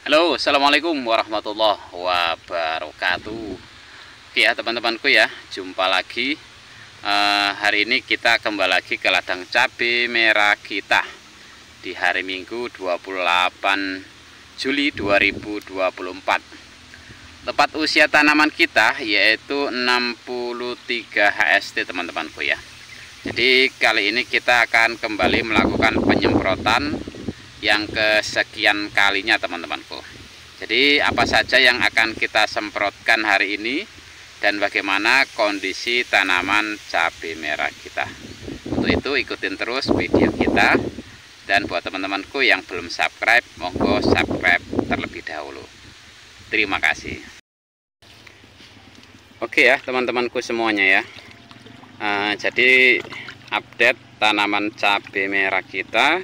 Halo, Assalamualaikum warahmatullahi wabarakatuh. Oke ya teman-temanku ya Jumpa lagi. Uh, Hari ini kita kembali lagi ke ladang cabai merah kita. Di hari Minggu 28 Juli 2024 Tepat usia tanaman kita yaitu 63 HST teman-temanku ya. Jadi kali ini kita akan kembali melakukan penyemprotan yang kesekian kalinya teman-temanku. Jadi apa saja yang akan kita semprotkan hari ini dan bagaimana kondisi tanaman cabai merah kita. Untuk itu ikutin terus video kita. Dan buat teman-temanku yang belum subscribe monggo subscribe terlebih dahulu. Terima kasih. Oke ya teman-temanku semuanya ya. Uh, jadi update tanaman cabai merah kita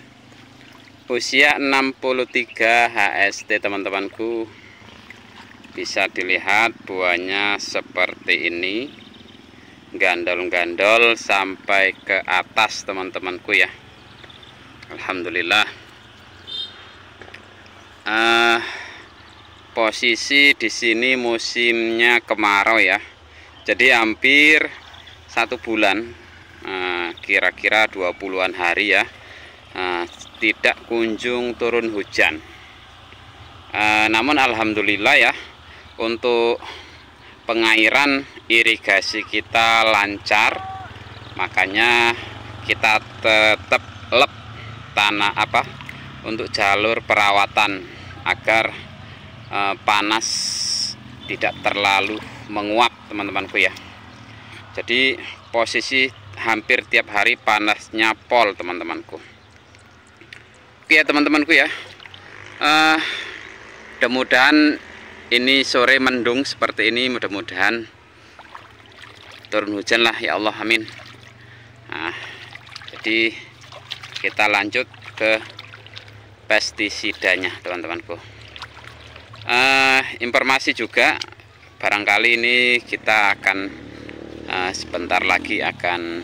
usia 63 HST teman-temanku. Bisa dilihat buahnya seperti ini. Gandol-gandol sampai ke atas teman-temanku ya. Alhamdulillah. Uh, posisi di sini musimnya kemarau ya. Jadi hampir satu bulan eh, kira-kira uh, kira -kira 20-an hari ya uh, tidak kunjung turun hujan. Uh, namun Alhamdulillah ya untuk pengairan irigasi kita lancar makanya kita tetap lep tanah apa untuk jalur perawatan agar uh, panas tidak terlalu menguap teman-temanku ya. Jadi posisi hampir tiap hari panasnya pol teman-temanku Oke ya teman-temanku ya. Uh, mudah-mudahan ini sore mendung seperti ini mudah-mudahan turun hujan lah ya Allah amin. Nah, jadi kita lanjut ke pestisidanya teman-temanku. Uh, informasi juga barangkali ini kita akan uh, sebentar lagi akan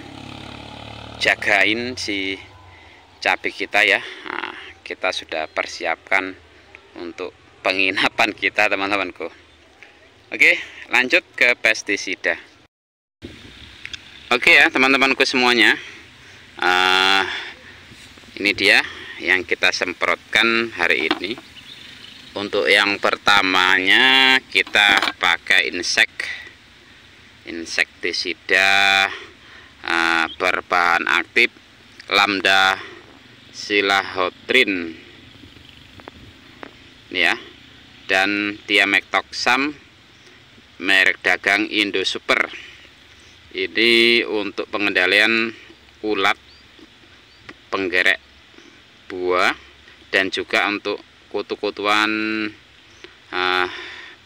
jagain si cabai kita ya kita sudah persiapkan untuk penginapan kita teman-temanku. Oke lanjut ke pestisida. Oke ya teman-temanku semuanya. Uh, ini dia yang kita semprotkan hari ini. Untuk yang pertamanya kita pakai insek insektisida uh, berbahan aktif lambda silahotrin ya. Dan diamektoxam merek dagang Indo Super ini untuk pengendalian ulat penggerek buah dan juga untuk kutu-kutuan uh,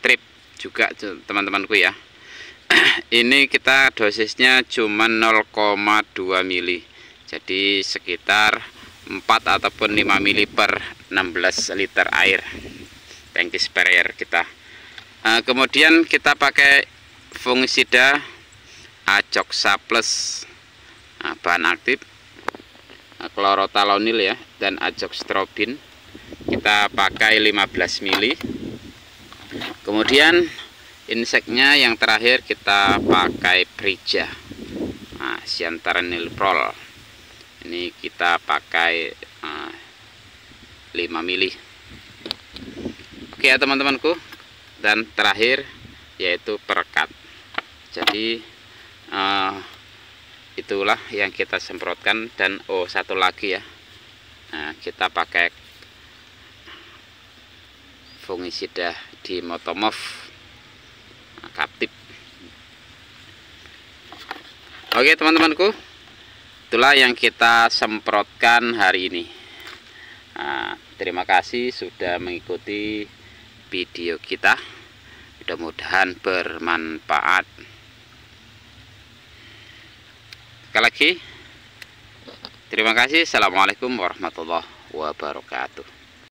trip juga teman-temanku ya. Ini kita dosisnya cuma 0,2 mili. Jadi sekitar 4 ataupun 5 mili per 16 liter air. Tangki sprayer kita. Uh, kemudian kita pakai fungisida Ajoxa Plus nah, bahan aktif. Uh, chlorotalonil ya dan ajoxstrobin kita pakai 15 mili. Kemudian inseknya yang terakhir kita pakai prija nah, siantaranilprol ini kita pakai uh, 5 mili oke ya teman-temanku. Dan terakhir yaitu perekat. Jadi uh, itulah yang kita semprotkan. Dan oh satu lagi ya. Nah, kita pakai fungisida di motomov nah, kaptip oke teman-temanku itulah yang kita semprotkan hari ini. Nah, terima kasih sudah mengikuti video kita. Mudah-mudahan bermanfaat. Sekali lagi terima kasih. Assalamualaikum warahmatullahi wabarakatuh